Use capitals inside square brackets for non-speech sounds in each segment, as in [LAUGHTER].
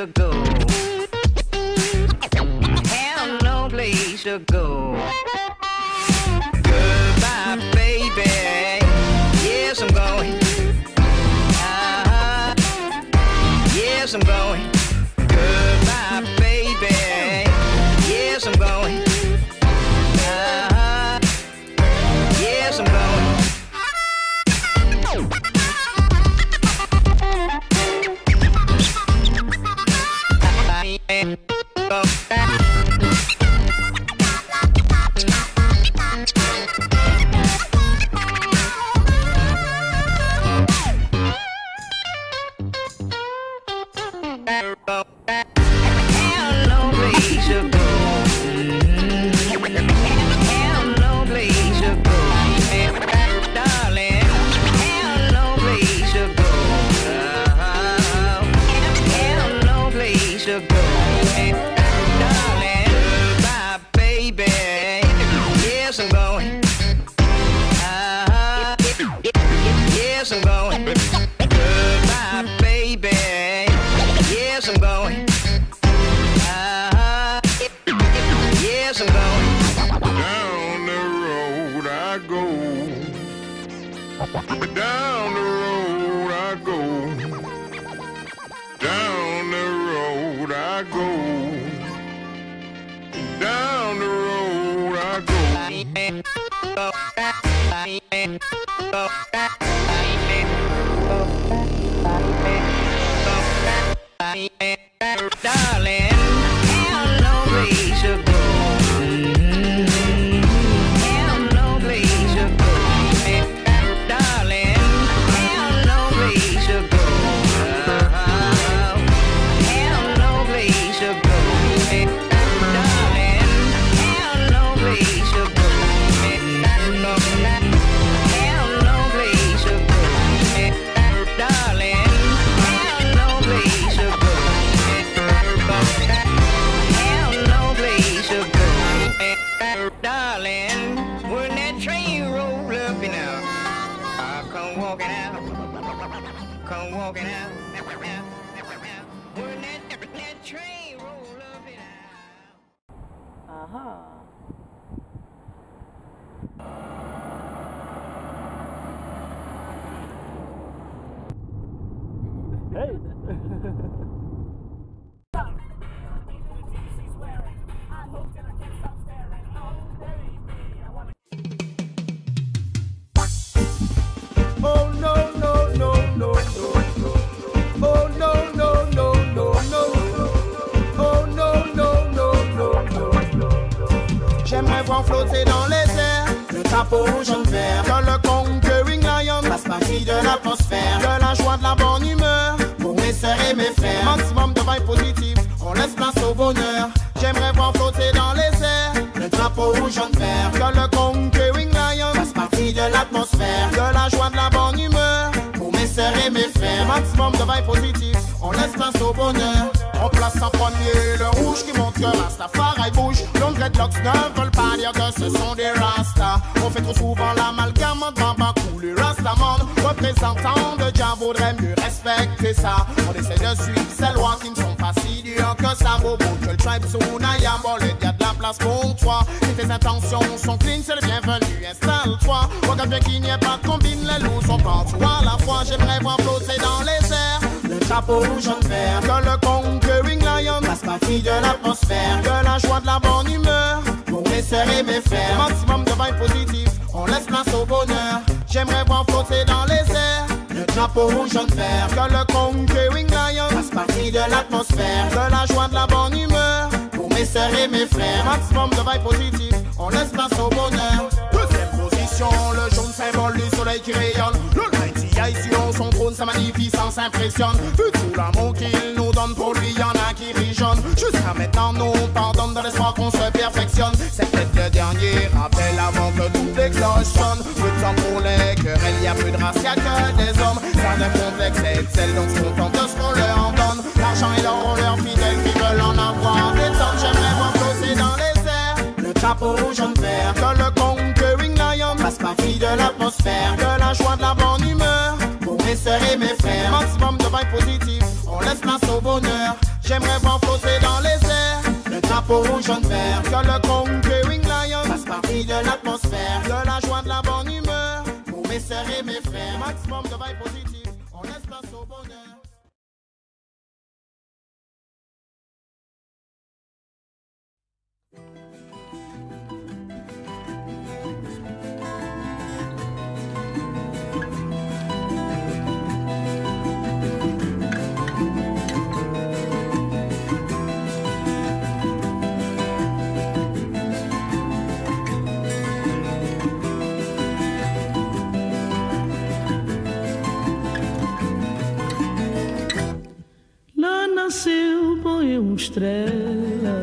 to go. Have no place to go. I go. Down the road I go. Darling, 哈。Flotter dans les airs le drapeau jaune vert. Que le conquering lion fasse partie de l'atmosphère. De la joie, de la bonne humeur pour mes sœurs et mes frères. Maximum de vibes positives, on laisse place au bonheur. J'aimerais voir flotter dans les airs le drapeau jaune vert. Que le conquering lion fasse partie de l'atmosphère. De la joie, de la bonne humeur pour mes sœurs et mes frères. Maximum de vibes positives, on laisse place au bonheur. On place en premier le rouge qui montre que Rastafari bouge. Dreadlocks ne veulent pas dire que ce sont des Rastas. On fait trop souvent l'amalgame entre Bamba Cool et Rastaman. Représentants de Jah vaudrait mieux respecter ça. On essaie de suivre ces lois qui ne sont pas si dures que ça. Bobo, le tribe Sunaya, bon, le a de la place pour toi. Si tes intentions sont clean, c'est le bienvenu, installe-toi. Regarde bien qu'il n'y ait pas de combine, les loups sont partout à la fois. J'aimerais voir flotter dans les airs le drapeau jaune vert. Que le conquering lion fasse partie de l'atmosphère. Que la joie, de la bonne humeur pour mes sœurs et mes frères. Maximum de vibes positives, on laisse place au bonheur. J'aimerais voir flotter dans les airs le drapeau jaune vert. Que le conquering lion fasse partie de l'atmosphère. Que la joie, de la bonne humeur pour mes sœurs et mes frères. Maximum de vibes positives, on laisse place au bonheur. Le jaune symbole du soleil qui rayonne. Le 90 sur son trône, sa magnificence impressionne. Vu tout l'amour qu'il nous donne pour lui, y en a qui rijonnent. Jusqu'à maintenant, nous pardonne dans l'espoir qu'on se perfectionne. C'est peut-être le dernier rappel avant que tout éclochonne. Peu de temps pour les querelles, y a plus de race, y que des hommes. Certains complexes excellent, donc se contentent de ce qu'on leur donne. L'argent et l'or, on leur fidèles qui veulent en avoir des tonnes. J'aimerais voir dans les airs le drapeau jaune vert. Que le Passe fille de l'atmosphère, de la joie, de la bonne humeur. Pour mes sœurs et mes frères, maximum de vibes positif, on laisse place au bonheur. J'aimerais voir flotter dans les airs le drapeau rouge jaune vert que le Conquering Lion. Passe ma fille de l'atmosphère, de la joie, de la bonne humeur. Pour mes sœurs et mes frères, maximum de vibes positif. Estrela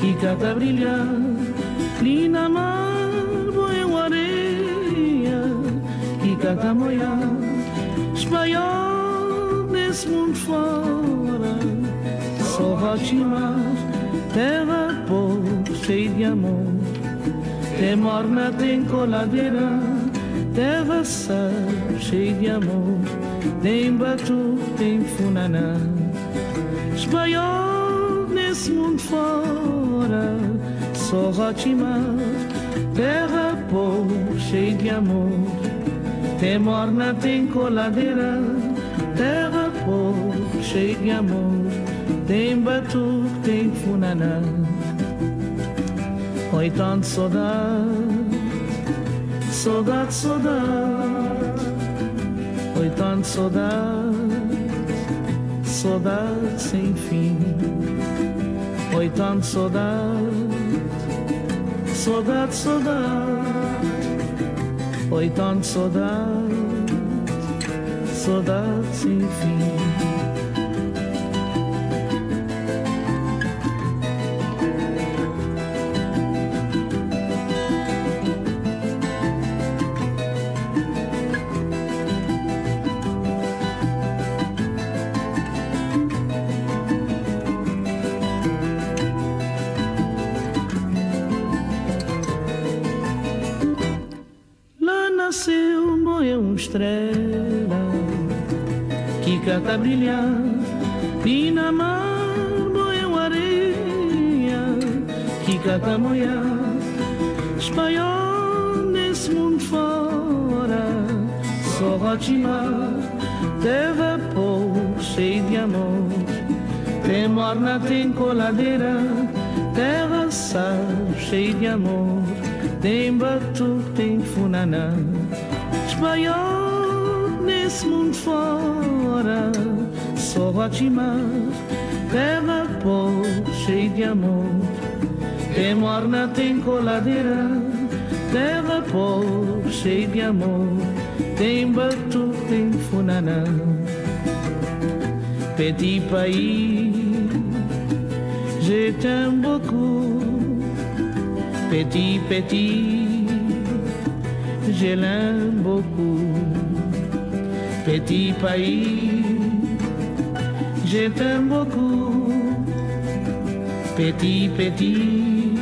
que cata brilhar. Ali na mar, uma areia que cata moiar. Espanhol nesse mundo fora, só rotimar. Terra pobre, cheia de amor. Tem morna, tem coladeira, terra sal, cheia de amor. Tem batu, tem funaná. Espanhol nesse mundo fora, só rotimar. Terra pobre, cheia de amor. Tem morna, tem coladeira, terra pobre, cheia de amor. Tem batu, tem funaná. Oi, tanto saudade, saudade, saudade. Oi, tanto saudade, saudade sem fim. Oi, tanto saudade, saudade, saudade. Oi, tanto saudade, saudade sem fim. Estrela que canta brilhar. E na mar morreu areia que canta moiar. Espanhol nesse mundo fora, só rotimar. Terra pobre, cheia de amor. Tem morna, tem coladeira, terra sal, cheia de amor. Tem batu, tem funaná. Espanhol nesse mundo fora, só rotimar. Terra pobre, cheia de amor. Tem morna, tem coladeira, terra pobre, cheia de amor. Tem batu, tem funaná. Petit pays, je t'aime beaucoup. Petit, petit, je l'aime beaucoup. Petit pays, je t'aime beaucoup. Petit, petit,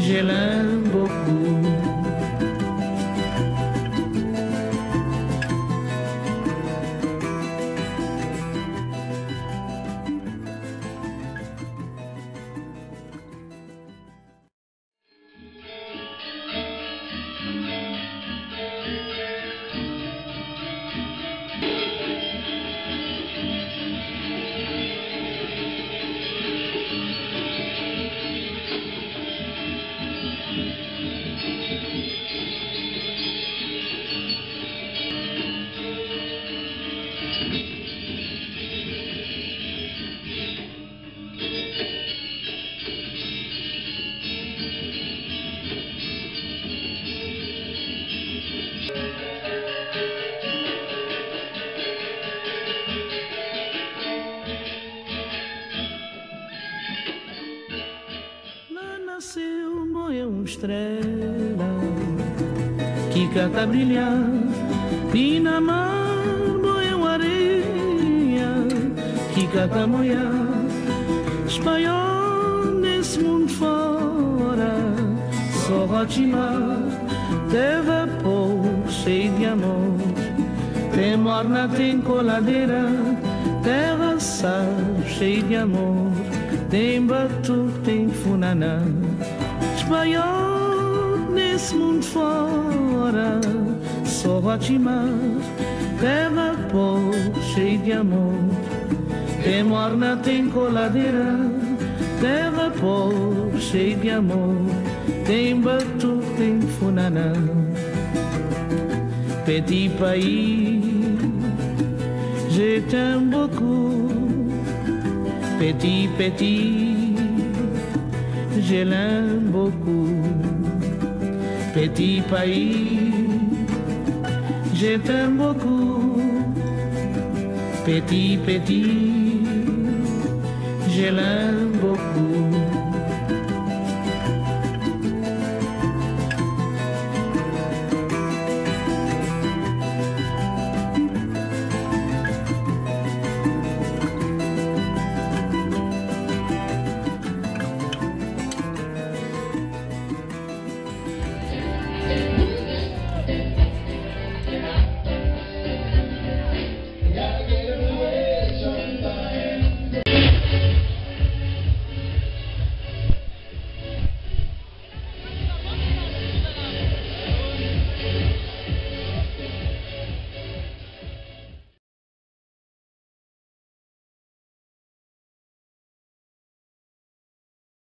je l'aime beaucoup. Canta brilhar. E na mar morreu areia que moiar. Espanhol nesse mundo fora, só rotimar. Terra pobre, cheia de amor. Tem morna, tem coladeira, terra sal, cheia de amor. Tem batu, tem funaná, espanhol nesse mundo fora. Só Guatimar, terra pó, cheia de amor. Tem morna, tem coladeira, terra pó, cheia de amor. Tem batu, tem funaná. Petit pays, je t'aime beaucoup. Petit, petit, je l'aime beaucoup. Petit pays, je t'aime beaucoup. Petit, petit, je l'aime beaucoup.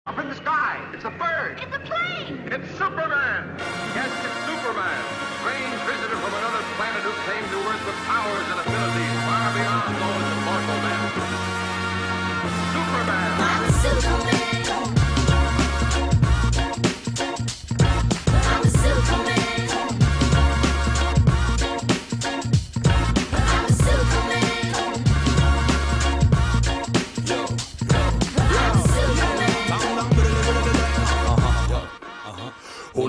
Up in the sky. It's a bird. It's a plane! It's Superman. Yes, it's Superman. Strange visitor from another planet who came to Earth with powers and abilities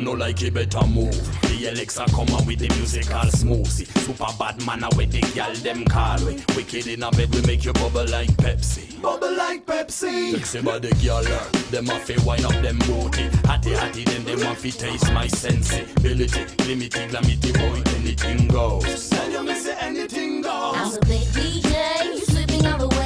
no like it better move? The Alexa come on with the musical smoothie. Super bad man a with the gal them call we. Wicked in a bed we make you bubble like Pepsi. Bubble like Pepsi. Sexy body girl, them a fi wine up them booty. Hatty hatty then them a fi taste my sensibility. Limity glamity boy anything goes. Tell you me say anything I'm a big DJ, you slipping all the way,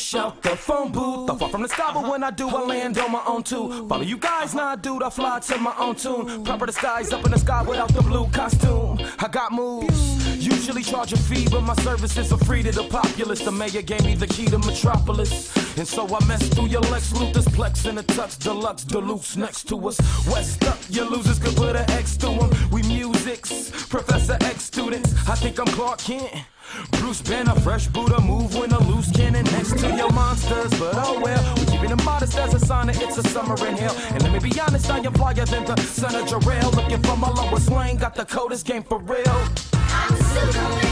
Fresh the phone booth, I fall from the sky, but when I do, I land on my own too. Follow you guys, now dude, I fly to my own tune. Proper disguise up in the sky without the blue costume. I got moves, usually charge a fee, but my services are free to the populace. The mayor gave me the key to Metropolis, and so I messed through your Lex Luthor's Plex in a touch deluxe, Deluxe next to us. West up, your losers could put an X to 'em. We musics, Professor X students. I think I'm Clark Kent. Bruce Banner, fresh Buddha, move when a loose cannon next to your monsters. But oh well, we keeping it modest as a sign that it's a summer in hell. And let me be honest, I am flyer than the son of Jor-El. Looking for my lowest lane, got the coldest game for real. I'm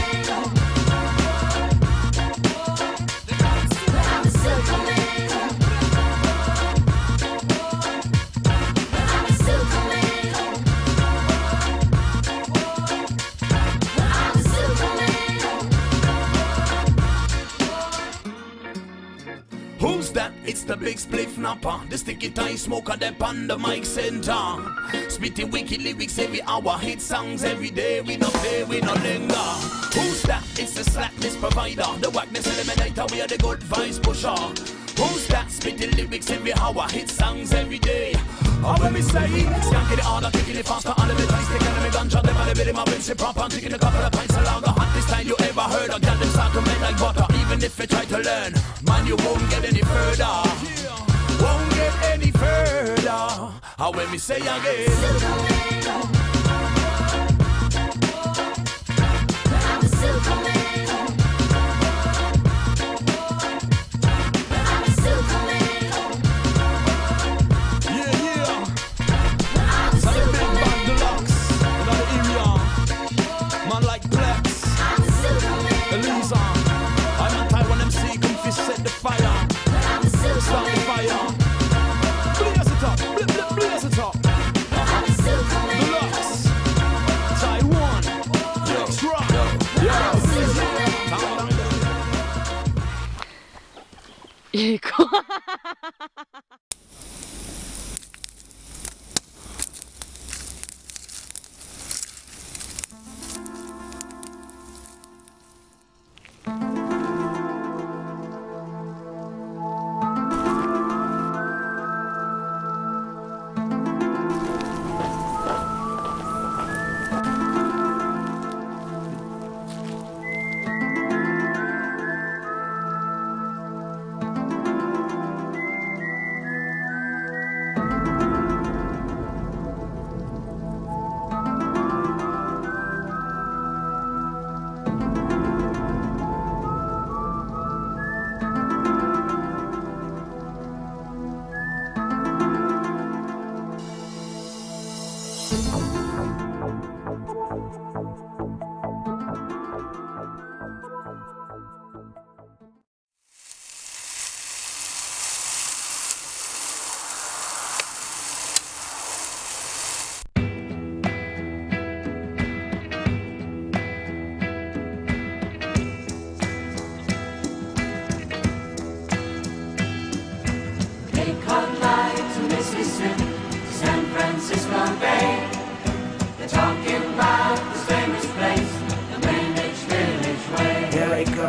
the big spliff napper. The sticky tie smoker, that on the mic center. Spitting wicked lyrics every hour. Hit songs every day. We no play, we no linger. Who's that? It's the slackness provider. The whackness eliminator. We are the good vibes pusher. Who's that? Spitting lyrics every hour. Hit songs every day. How when we say, skanking it harder, kicking it faster, all of it ice, taking me ganja, them all of it in my rinse it proper, I'm taking a couple of pints along the hottest style you ever heard of, girl, them melt like butter, even if you try to learn, man, you won't get any further, won't get any further, how when me say again, えー、怖い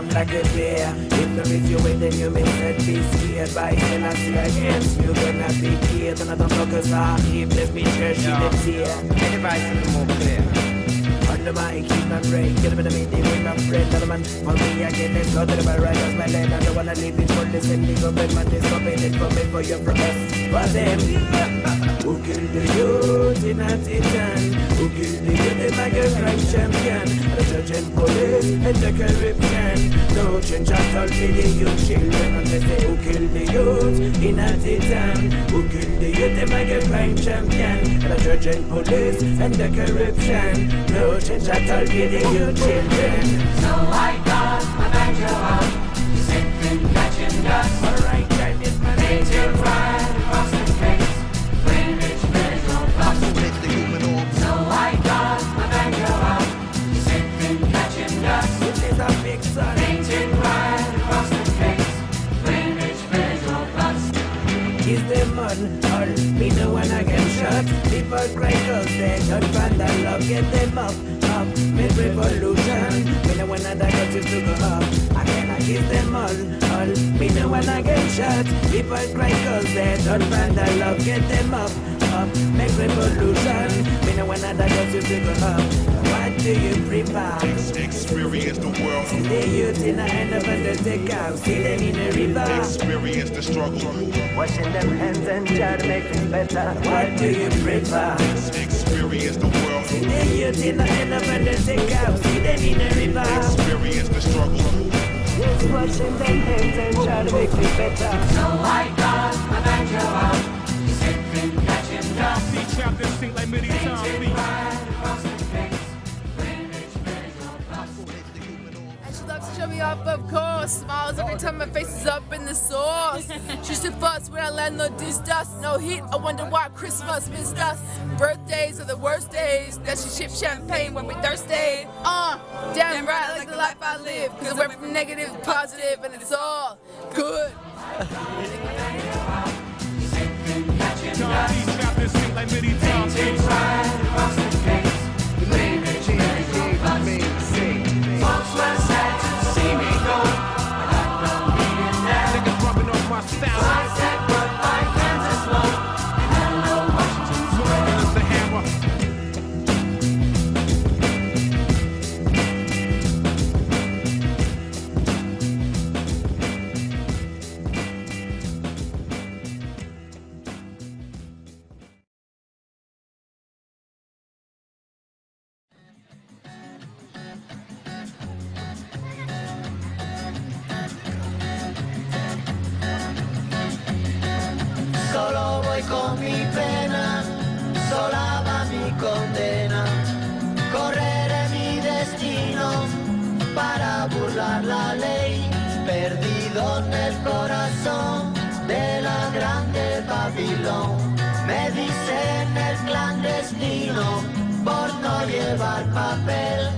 the bear. If no is you with then you may set be scared by Selassie against you gonna be killed. Another focus on him, let me cherish you the tear. Anybody something more clear? Under my keep my brain, get a bit of meeting with my friend, another man. For me, I get to the bar, right as my land. I don't wanna leave this world, this ending of it, man. This coming for me, for your from us. For them, who killed the youth in Atitan? The Michael Crime champion? And police and the corruption. No change at all the children. Who killed the youth in Atitan? Who killed the youth, the Crime champion? Judge police and the corruption. No change at all for children. The youth in the end of undertaker. See them in the river. Experience the struggle. Washing them hands and try to make it better. What do you prefer? Experience the world. See the youth in the end of undertaker. See them in the river. Experience the struggle. Just washing them hands and try to make it better. So I got my banjo out, sipping, catching dust. chapters sing like many times. Show me off, of course. Smiles every time my face is up in the sauce. [LAUGHS] She used to fuss when I land no us. No heat, I wonder why Christmas missed us. Birthdays are the worst days. That she ship champagne when we thirsty. Uh, damn right, like the life I live. Cause I went from negative to positive and it's all good. [LAUGHS] en el corazón de la grande Babilón. Me dicen el clandestino por no llevar papel.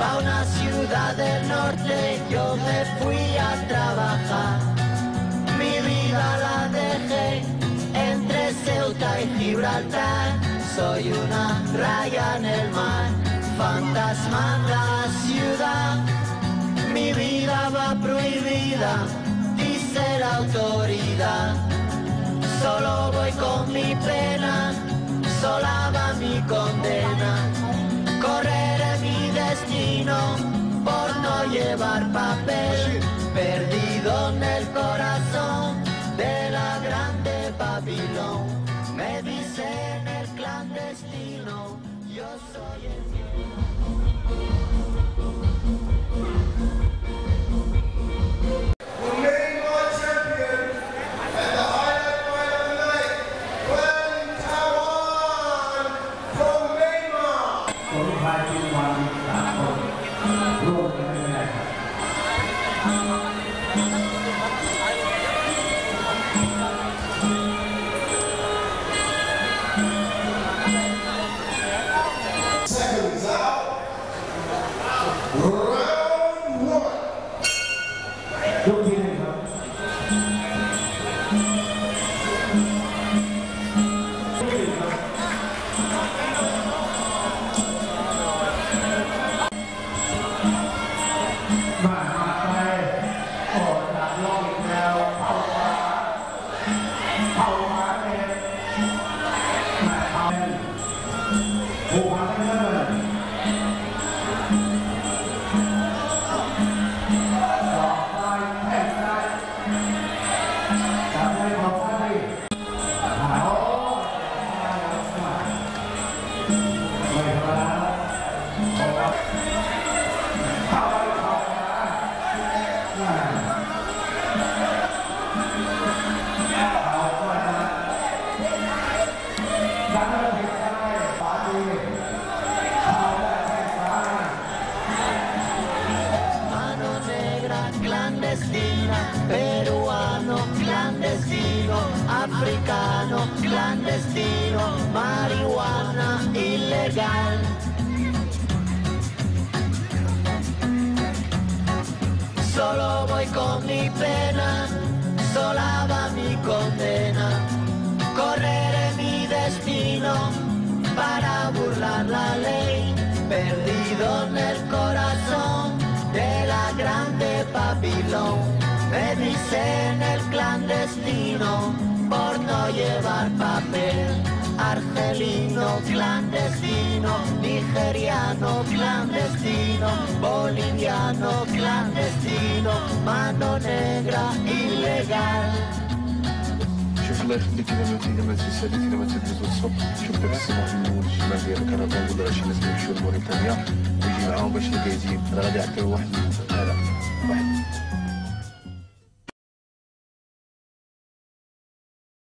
Pa' una ciudad del norte yo me fui a trabajar. Mi vida la dejé entre Ceuta y Gibraltar. Soy una raya en el mar, fantasma en la ciudad. Prohibida, dice la autoridad. Solo voy con mi pena, sola va mi condena. Correré mi destino por no llevar papel, perdido en el corazón de la grande Babilón. Me dicen el clandestino, yo soy el Thank you. Clandestino por no llevar papel. Argelino clandestino, nigeriano clandestino, boliviano clandestino, mano negra ilegal. شوف الله يخليك أنا ما فينا ما تسالي فينا ما تدوز الصبح شوف دابا السماح من الشمال ديالك أنا كنقول راه شي ناس كيمشيو لموريتانيا ويجي معاهم باش يجازين راه غادي يعطيو واحد